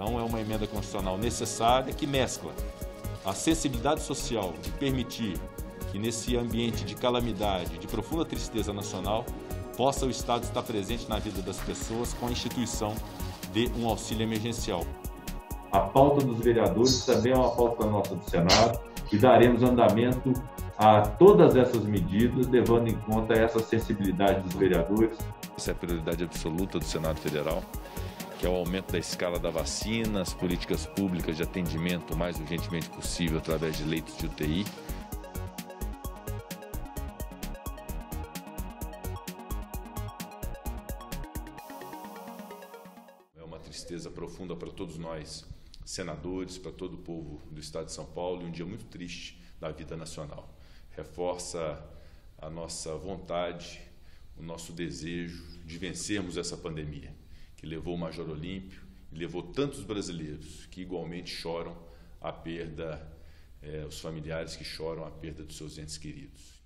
Então, é uma emenda constitucional necessária que mescla a sensibilidade social de permitir que, nesse ambiente de calamidade, de profunda tristeza nacional, possa o Estado estar presente na vida das pessoas com a instituição de um auxílio emergencial. A pauta dos vereadores também é uma pauta nossa do Senado e daremos andamento a todas essas medidas, levando em conta essa sensibilidade dos vereadores. Essa é a prioridade absoluta do Senado Federal, que é o aumento da escala da vacina, as políticas públicas de atendimento o mais urgentemente possível através de leitos de UTI. É uma tristeza profunda para todos nós, senadores, para todo o povo do Estado de São Paulo, e um dia muito triste da vida nacional reforça a nossa vontade, o nosso desejo de vencermos essa pandemia, que levou o Major Olímpio levou tantos brasileiros que igualmente choram a perda, eh, os familiares que choram a perda dos seus entes queridos.